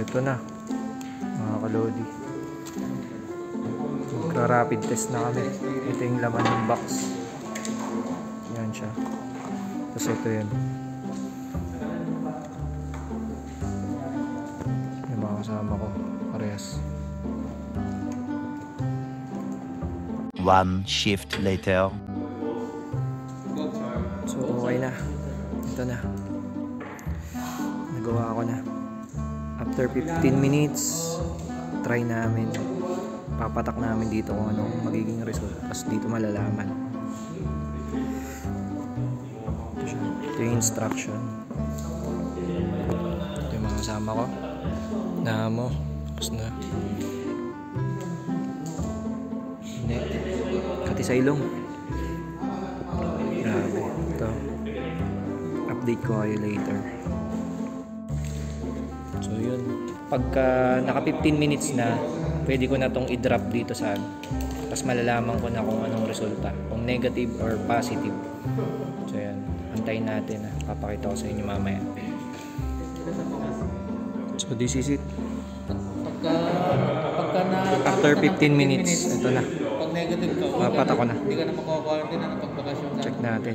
ito na. Mga kalodi. Magka-rapid test na kami. Ito yung laman ng box. Yan siya. Tapos ito yun. Yung mga kasama ko. Parehas. One shift later. So okay na. Ito na. Nagawa ko na. After 15 minutes, try namin. Papatak namin dito kung anong magiging result. Tapos dito malalaman. Ito siya. Ito yung instruction. Ito yung mga kasama ko. Na mo. Tapos na. Kati sa ilong. Grabe. Ito. Update ko kayo later. Yun. Pagka naka 15 minutes na, pwede ko na tong i-drop dito sa ano. Tapos malalaman ko na kung anong resulta. Kung negative or positive. So yan. Antayin natin. Ha. Papakita ko sa inyo mamaya. So this is it. Pagka, pagka na... After 15 minutes, ito na. Pag negative ka, ako na. Hindi ka na makakuha-quarantine na pagbakasyon ka. Check natin.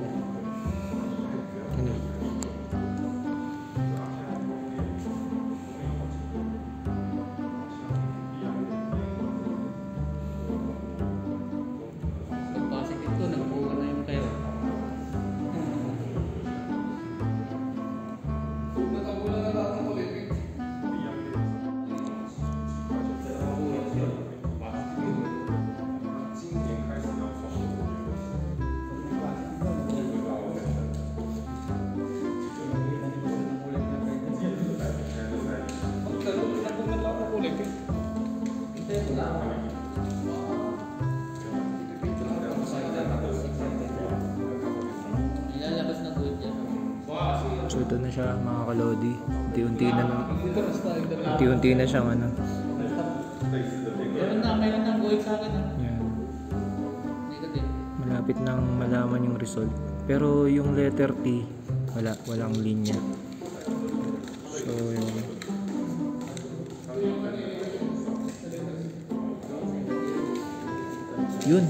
So ito na siya mga kalodi. Unti-unti na unti-unti na siyang ano. Meron na, meron na good sa akin. ah. Yan. Malapit nang malaman yung result. Pero yung letter T, wala, walang linya. So yun. Yun.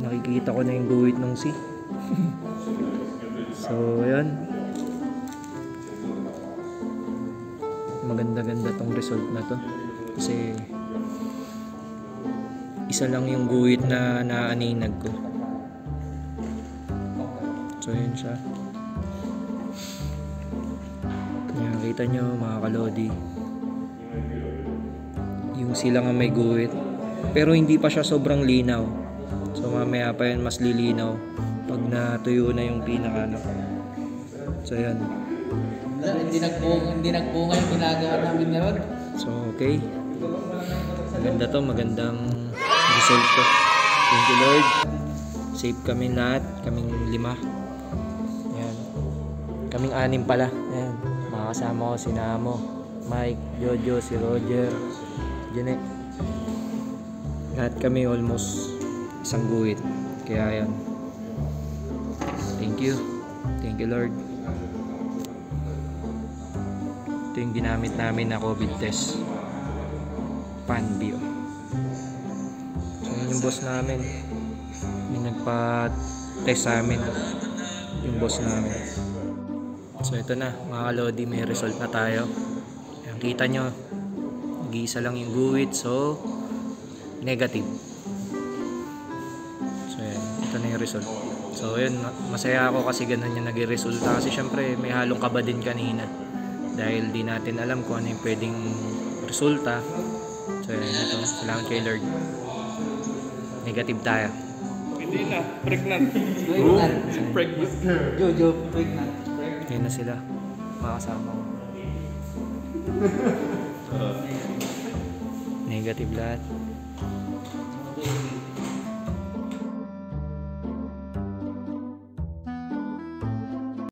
Nakikita ko na yung guhit ng C. so, yun. Maganda-ganda tong result na to. Kasi isa lang yung guhit na naaninag ko. So yun siya. Kaya kita nyo mga kalodi. Yung sila nga may guhit. Pero hindi pa siya sobrang linaw. So mamaya pa yun mas lilinaw pag natuyo na yung pinaka ano. So. Wala, Hindi nagbunga, hindi nagbunga yung ginagawa namin ngayon. So okay. Maganda to, magandang result to. Thank you Lord. Safe kami lahat, kaming lima. Yan. Kaming anim pala. Yan. Mga kasama ko, si Namo, Mike, Jojo, si Roger, Jene. Lahat kami almost isang guhit. Kaya yan. Thank you. Thank you Lord. Ito yung ginamit namin na COVID test. Panbio. So yun yung boss namin. Yung nagpa-test sa amin. Yung boss namin. So ito na, mga kalodi, may result na tayo. Ayan, kita nyo, nag-iisa lang yung guhit, so negative. So yan, ito na yung result. So yun, masaya ako kasi ganun yung naging resulta kasi syempre may halong kaba din kanina. Dahil di natin alam kung ano yung pwedeng resulta. So yun, ito, salamat kay Lord. Negative tayo. Hindi na, pregnant. Pregnant. Pregnant. Jojo, pregnant. Ayun na sila. Mga kasama ko. Negative lahat.